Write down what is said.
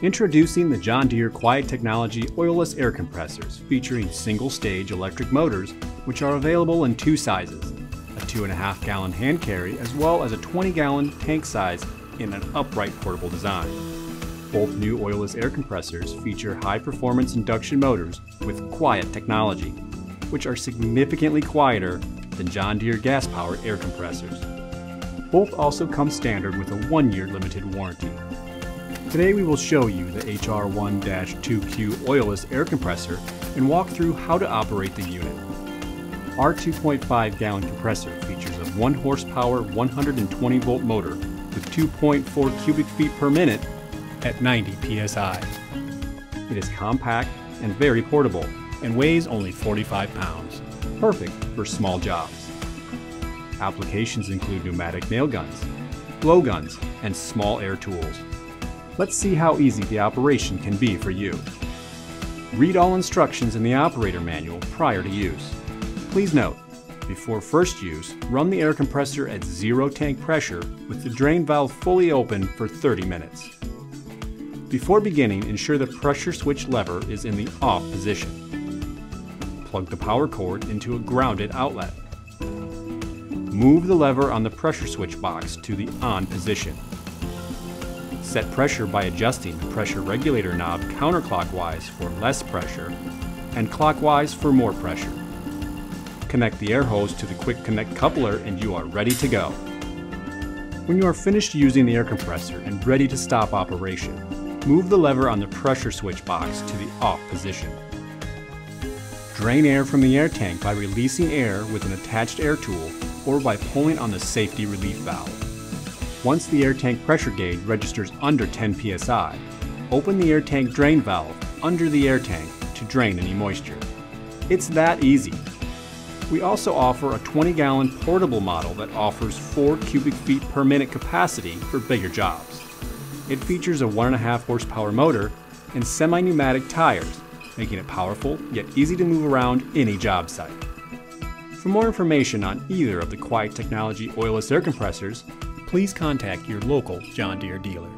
Introducing the John Deere Quiet Technology oilless air compressors featuring single stage electric motors which are available in two sizes, a 2.5 gallon hand carry as well as a 20 gallon tank size in an upright portable design. Both new oilless air compressors feature high performance induction motors with quiet technology, which are significantly quieter than John Deere gas powered air compressors. Both also come standard with a one year limited warranty. Today we will show you the HR1-2Q oilless air compressor and walk through how to operate the unit. Our 2.5 gallon compressor features a 1 horsepower 120 volt motor with 2.4 cubic feet per minute at 90 psi. It is compact and very portable and weighs only 45 pounds, perfect for small jobs. Applications include pneumatic nail guns, blow guns, and small air tools. Let's see how easy the operation can be for you. Read all instructions in the operator manual prior to use. Please note, before first use, run the air compressor at zero tank pressure with the drain valve fully open for 30 minutes. Before beginning, ensure the pressure switch lever is in the off position. Plug the power cord into a grounded outlet. Move the lever on the pressure switch box to the on position. Set pressure by adjusting the pressure regulator knob counterclockwise for less pressure and clockwise for more pressure. Connect the air hose to the quick connect coupler and you are ready to go. When you are finished using the air compressor and ready to stop operation, move the lever on the pressure switch box to the off position. Drain air from the air tank by releasing air with an attached air tool or by pulling on the safety relief valve. Once the air tank pressure gauge registers under 10 psi, open the air tank drain valve under the air tank to drain any moisture. It's that easy. We also offer a 20 gallon portable model that offers 4 cubic feet per minute capacity for bigger jobs. It features a 1.5 horsepower motor and semi pneumatic tires, making it powerful yet easy to move around any job site. For more information on either of the Quiet Technology oilless air compressors, please contact your local John Deere dealer.